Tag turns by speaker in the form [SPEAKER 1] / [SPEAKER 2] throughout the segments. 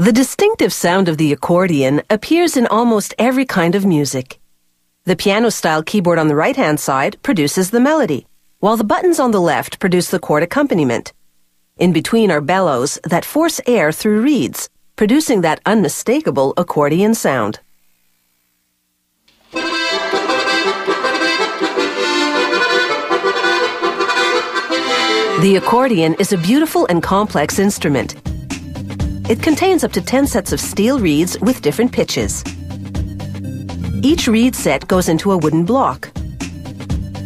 [SPEAKER 1] The distinctive sound of the accordion appears in almost every kind of music. The piano-style keyboard on the right-hand side produces the melody, while the buttons on the left produce the chord accompaniment. In between are bellows that force air through reeds, producing that unmistakable accordion sound. The accordion is a beautiful and complex instrument. It contains up to 10 sets of steel reeds with different pitches. Each reed set goes into a wooden block.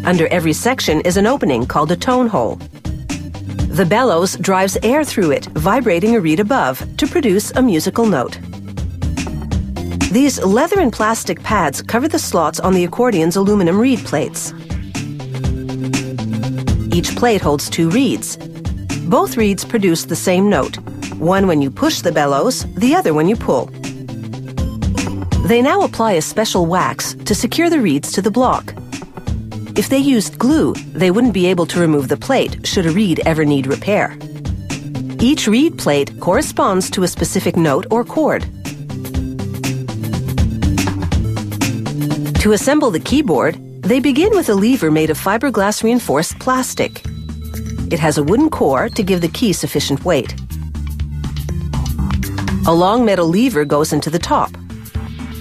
[SPEAKER 1] Under every section is an opening called a tone hole. The bellows drives air through it, vibrating a reed above to produce a musical note. These leather and plastic pads cover the slots on the accordion's aluminum reed plates. Each plate holds two reeds. Both reeds produce the same note, one when you push the bellows, the other when you pull. They now apply a special wax to secure the reeds to the block. If they used glue, they wouldn't be able to remove the plate should a reed ever need repair. Each reed plate corresponds to a specific note or chord. To assemble the keyboard, they begin with a lever made of fiberglass reinforced plastic. It has a wooden core to give the key sufficient weight. A long metal lever goes into the top.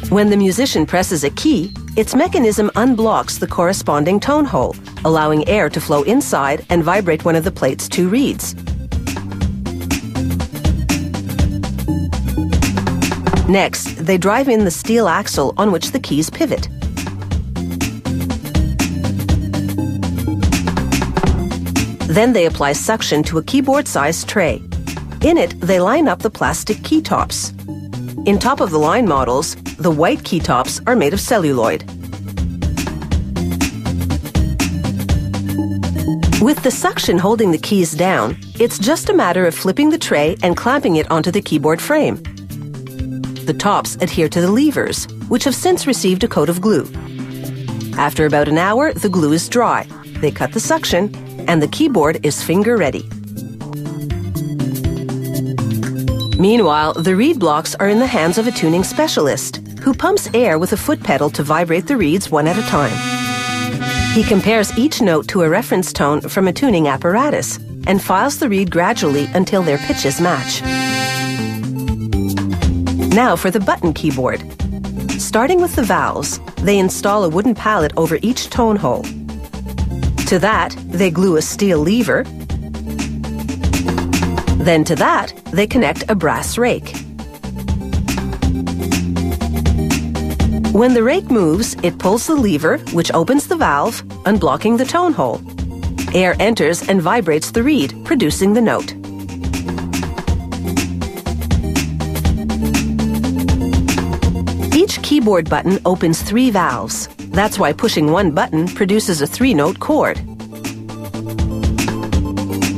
[SPEAKER 1] When the musician presses a key, its mechanism unblocks the corresponding tone hole, allowing air to flow inside and vibrate one of the plate's two reeds. Next, they drive in the steel axle on which the keys pivot. Then they apply suction to a keyboard-sized tray. In it, they line up the plastic key tops. In top of the line models, the white key tops are made of celluloid. With the suction holding the keys down, it's just a matter of flipping the tray and clamping it onto the keyboard frame. The tops adhere to the levers, which have since received a coat of glue. After about an hour, the glue is dry. They cut the suction and the keyboard is finger ready. Meanwhile, the reed blocks are in the hands of a tuning specialist who pumps air with a foot pedal to vibrate the reeds one at a time. He compares each note to a reference tone from a tuning apparatus and files the reed gradually until their pitches match. Now for the button keyboard. Starting with the valves, they install a wooden pallet over each tone hole to that, they glue a steel lever. Then to that, they connect a brass rake. When the rake moves, it pulls the lever, which opens the valve, unblocking the tone hole. Air enters and vibrates the reed, producing the note. Each keyboard button opens three valves. That's why pushing one button produces a three-note chord.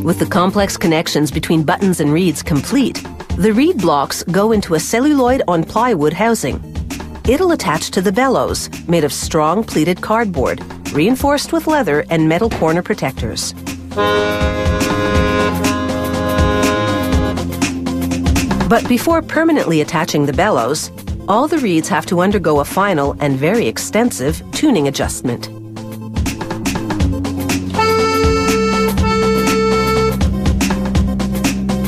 [SPEAKER 1] With the complex connections between buttons and reeds complete, the reed blocks go into a celluloid on plywood housing. It'll attach to the bellows, made of strong pleated cardboard, reinforced with leather and metal corner protectors. But before permanently attaching the bellows, all the reeds have to undergo a final and very extensive tuning adjustment.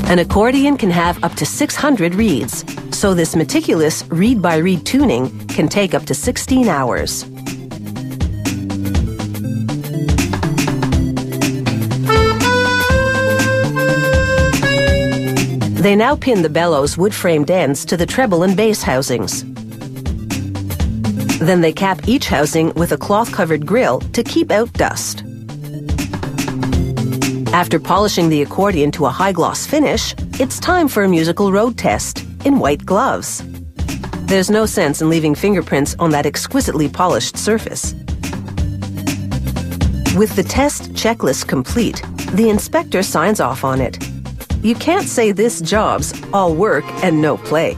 [SPEAKER 1] An accordion can have up to 600 reeds, so this meticulous reed by reed tuning can take up to 16 hours. They now pin the bellows wood framed ends to the treble and bass housings. Then they cap each housing with a cloth covered grill to keep out dust. After polishing the accordion to a high gloss finish, it's time for a musical road test in white gloves. There's no sense in leaving fingerprints on that exquisitely polished surface. With the test checklist complete, the inspector signs off on it. You can't say this job's all work and no play.